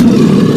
you